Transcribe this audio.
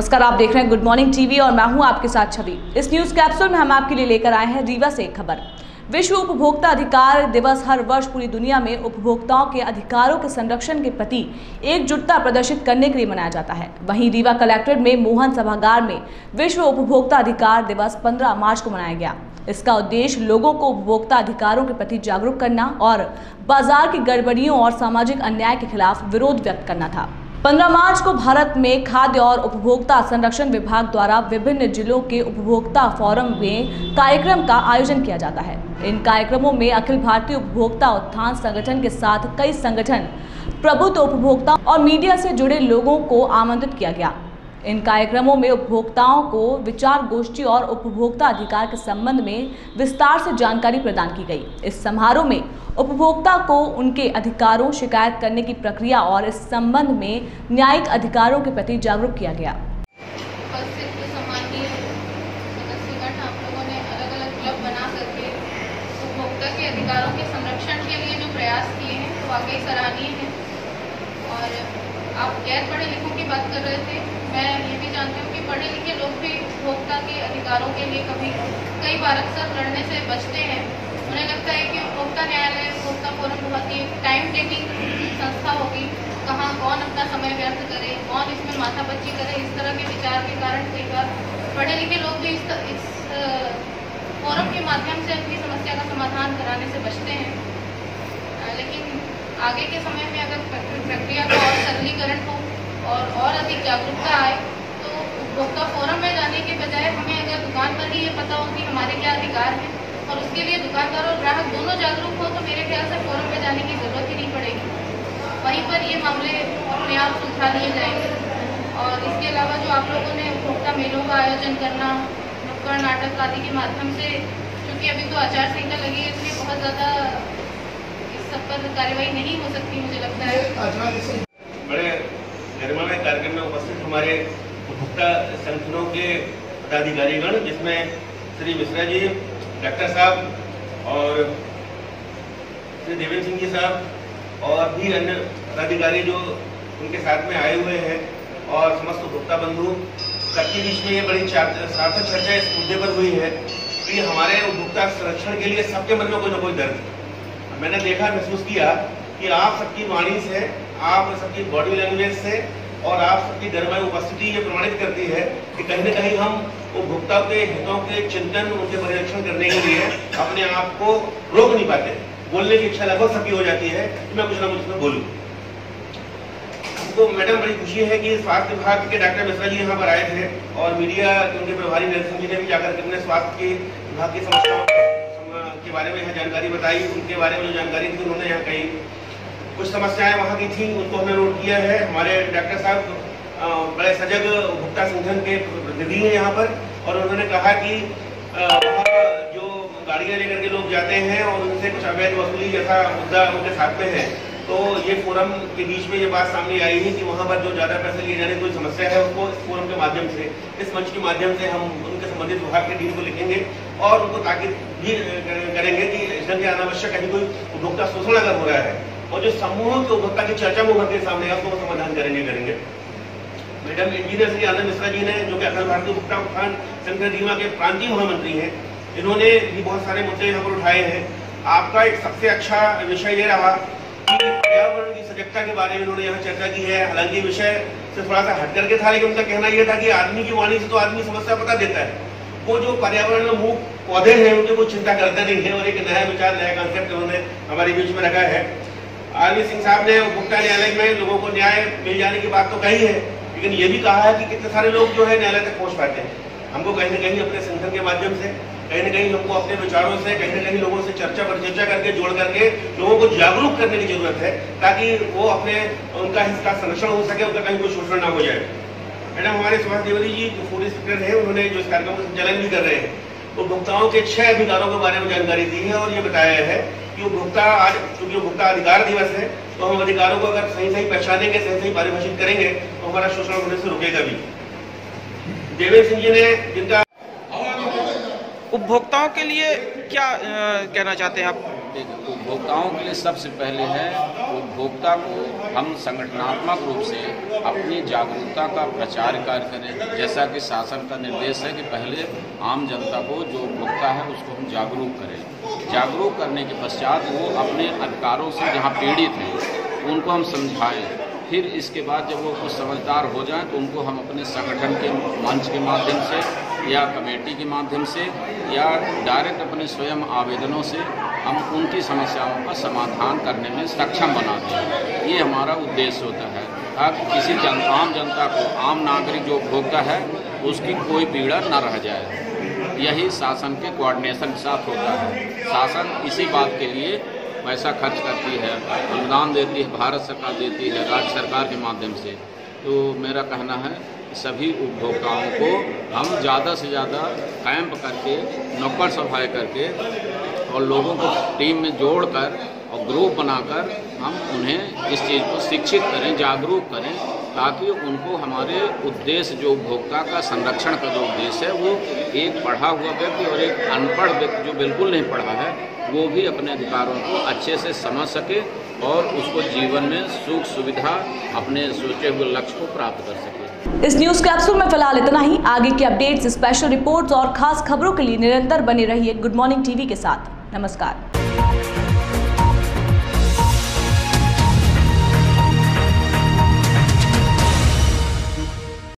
नमस्कार, आप देख रहे हैं गुड मॉर्निंग टीवी और मैं हूँ आपके साथ छवि। इस न्यूज़ कैप्सूल में हम आपके लिए लेकर आए हैं रीवा से एक खबर। विश्व उपभोक्ता अधिकार दिवस हर वर्ष पूरी दुनिया में उपभोक्ताओं के अधिकारों के संरक्षण के प्रति एकजुटता प्रदर्शित करने के लिए मनाया जाता है। वहीं रीवा कलेक्ट्रेट में मोहन सभागार में विश्व उपभोक्ता अधिकार दिवस 15 मार्च को मनाया गया। इसका उद्देश्य लोगों को उपभोक्ता अधिकारों के प्रति जागरूक करना और बाज़ार की गड़बड़ियों और सामाजिक अन्याय के खिलाफ विरोध व्यक्त करना था। 15 मार्च को भारत में खाद्य और उपभोक्ता संरक्षण विभाग द्वारा विभिन्न जिलों के उपभोक्ता फोरम में कार्यक्रम का आयोजन किया जाता है। इन कार्यक्रमों में अखिल भारतीय उपभोक्ता उत्थान संगठन के साथ कई संगठन, प्रबुद्ध उपभोक्ता और मीडिया से जुड़े लोगों को आमंत्रित किया गया। इन कार्यक्रमों में उपभोक्ताओं को विचार गोष्ठी और उपभोक्ता अधिकार के संबंध में विस्तार से जानकारी प्रदान की गई। इस समारोह में उपभोक्ता को उनके अधिकारों, शिकायत करने की प्रक्रिया और इस संबंध में न्यायिक अधिकारों के प्रति जागरूक किया गया। जो प्रयास किए आप गैर पढ़े लिखों की बात कर रहे थे मैं ये भी जानती हूँ कि पढ़े लिखे लोग भी उपभोक्ता के अधिकारों के लिए कभी कई बार अक्सर लड़ने से बचते हैं। उन्हें लगता है कि उपभोक्ता न्यायालय उपभोक्ता फोरम बहुत ही टाइम टेकिंग संस्था होगी। कहाँ कौन अपना समय व्यर्थ करे कौन इसमें माथापच्ची करे इस तरह के विचार के कारण कई बार पढ़े लिखे लोग भी इस, इस फोरम के माध्यम से अपनी समस्या का समाधान कराने से बचते हैं। लेकिन आगे के समय में अगर प्रक्रिया का और सरलीकरण हो और और अधिक जागरूकता आए तो उपभोक्ता फोरम में जाने के बजाय हमें अगर दुकान पर ही ये पता हो कि हमारे क्या अधिकार हैं और उसके लिए दुकानदार और ग्राहक दोनों जागरूक हो तो मेरे ख्याल से फोरम में जाने की ज़रूरत ही नहीं पड़ेगी। वहीं पर ये मामले अपने आप सुलझा लिए जाएँगे। और इसके अलावा जो आप लोगों ने उपभोक्ता मेलों का आयोजन करना नुक्कड़ नाटक आदि के माध्यम से क्योंकि अभी तो आचार संहिता लगी है इसलिए बहुत ज़्यादा इस सब पर कार्रवाई नहीं हो सकती मुझे लगता है। बड़े गरिमामय कार्यक्रम में उपस्थित हमारे उपभोक्ता संगठनों के पदाधिकारीगण, जिसमें श्री मिश्रा जी, डॉक्टर साहब और श्री देवेंद्र सिंह जी साहब और भी अन्य पदाधिकारी जो उनके साथ में आए हुए हैं और समस्त उपभोक्ता बंधु, सबके बीच में ये बड़ी सार्थक चर्चा इस मुद्दे पर हुई है कि हमारे उपभोक्ता संरक्षण के लिए सबके मन में कोई ना कोई दर्द मैंने देखा, महसूस किया कि आप सबकी वाणी से आप सबकी बॉडी लैंग्वेज से और आप सबकी गर्माई उपस्थिति ये प्रमाणित करती है कि कहीं ना कहीं हम उपभोक्ता के हितों के चिंतन, उनके परिरक्षण करने के लिए अपने आप को रोक नहीं पाते। बोलने की इच्छा लगभग सबकी हो जाती है कि मैं कुछ ना कुछ इसमें बोलूँ। हमको मैडम, बड़ी खुशी है कि स्वास्थ्य विभाग के डॉक्टर मिश्रा जी यहाँ पर आए थे और मीडिया उनके प्रभारी नरेंद्र सिंह जी ने भी जाकर के अपने स्वास्थ्य के विभाग की समस्याओं के बारे में यहाँ जानकारी बताई। उनके बारे में जो जानकारी थी, उन्होंने यहाँ कही। कुछ समस्याएँ वहाँ की थी, उनको हमने नोट किया है। हमारे डॉक्टर साहब बड़े सजग उपभोक्ता संगठन के प्रतिनिधि हैं यहाँ पर, और उन्होंने कहा कि जो गाड़ियाँ लेकर के लोग जाते हैं और उनसे कुछ अवैध वसूली जैसा मुद्दा उनके साथ में है तो ये फोरम के बीच में ये बात सामने आई है कि वहाँ पर जो ज़्यादा पैसे लिए जाने की कोई समस्या है उसको इस फोरम के माध्यम से, इस मंच के माध्यम से हम उनके संबंधित विभाग के डीन को लिखेंगे और उनको ताकीद भी करेंगे कि के अनावश्यक कहीं कोई उपभोक्ता शोषण अगर हो रहा है और जो समूह के उपभोक्ता की चर्चा उभर के सामने है उसको समाधान करेंगे करेंगे। मैडम इंजीनियर श्री आनंद मिश्रा जी ने जो कि अखिल भारतीय उपभोक्ता उत्थान संगठन रीवा के प्रांतीय महामंत्री हैं, इन्होंने भी बहुत सारे मुद्दे यहाँ पर उठाए हैं। आपका एक सबसे अच्छा विषय ये रहा कि पर्यावरण की सजगता के बारे में इन्होंने यहाँ चर्चा की है। हालाँकि विषय से थोड़ा सा हट करके था, लेकिन उनका कहना यह था कि आदमी की वाणी से तो आदमी समस्या पता देता है। वो जो पर्यावरण में मूक पौधे हैं, उनकी कोई चिंता करते नहीं है, और एक नया विचार, नया कॉन्सेप्ट उन्होंने हमारे बीच में रखा है। आरवी सिंह साहब ने उपभोक्ता न्यायालय में लोगों को न्याय मिल जाने की बात तो कही है, लेकिन ये भी कहा है कि कितने सारे लोग जो है न्यायालय तक पहुँच पाते हैं। हमको कहीं ना कहीं अपने संगठन के माध्यम से, कहीं ना कहीं हमको अपने विचारों से, कहीं ना कहीं लोगों से चर्चा परिचर्चा करके, जोड़ करके लोगों को जागरूक करने की ज़रूरत है, ताकि वो अपने, उनका हिस्सा संरक्षण हो सके, उनका कहीं कोई शोषण ना हो जाए। मैडम, हमारे सुभाष द्विवेदी जी, जो फ़ूड इंस्पेक्टर है, उन्होंने जो इस कार्यक्रम का संचालन भी कर रहे हैं उपभोक्ताओं के छह अधिकारों के बारे में जानकारी दी है और ये बताया है कि उपभोक्ता आज क्योंकि उपभोक्ता अधिकार दिवस है तो हम अधिकारों को अगर सही सही पहचानेंगे सही सही परिभाषित करेंगे तो हमारा शोषण होने से रुकेगा भी। देवेंद्र सिंह जी ने जिनका उपभोक्ताओं के लिए क्या आ, कहना चाहते हैं आप? उपभोक्ताओं के लिए सबसे पहले है उपभोक्ता को हम संगठनात्मक रूप से अपनी जागरूकता का प्रचार कार्य करें। जैसा कि शासन का निर्देश है कि पहले आम जनता को जो उपभोक्ता है उसको हम जागरूक करें। जागरूक करने के पश्चात वो अपने अधिकारों से जहाँ पीड़ित हैं उनको हम समझाएँ। फिर इसके बाद जब वो कुछ समझदार हो जाएँ तो उनको हम अपने संगठन के मंच के माध्यम से या कमेटी के माध्यम से या डायरेक्ट अपने स्वयं आवेदनों से हम उनकी समस्याओं का समाधान करने में सक्षम बनाते हैं ये हमारा उद्देश्य होता है। ताकि किसी जन, आम जनता को, आम नागरिक जो उपभोक्ता है, उसकी कोई पीड़ा न रह जाए। यही शासन के कोऑर्डिनेशन के साथ होता है। शासन इसी बात के लिए पैसा खर्च करती है, अनुदान देती है, भारत सरकार देती है, राज्य सरकार के माध्यम से। तो मेरा कहना है सभी उपभोक्ताओं को हम ज़्यादा से ज़्यादा कैंप करके, नौकर सफ़ाई करके और लोगों को टीम में जोड़कर ग्रुप बनाकर हम उन्हें इस चीज़ को शिक्षित करें, जागरूक करें, ताकि उनको हमारे उद्देश्य, जो उपभोक्ता का संरक्षण का जो उद्देश्य है, वो एक पढ़ा हुआ व्यक्ति और एक अनपढ़ व्यक्ति जो बिल्कुल नहीं पढ़ा है, वो भी अपने अधिकारों को अच्छे से समझ सके और उसको जीवन में सुख सुविधा अपने सोचे हुए लक्ष्य को प्राप्त कर सके। इस न्यूज़ कैप्सूल में फ़िलहाल इतना ही। आगे की अपडेट्स, स्पेशल रिपोर्ट्स और खास खबरों के लिए निरंतर बने रहिए गुड मॉर्निंग टीवी के साथ। नमस्कार।